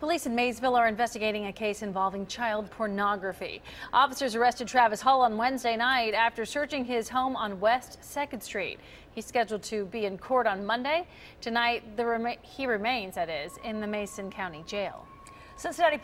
Police in Maysville are investigating a case involving child pornography. Officers arrested Travis Hull on Wednesday night after searching his home on West 2nd Street. He's scheduled to be in court on Monday. Tonight, rem he remains, that is, in the Mason County Jail. Cincinnati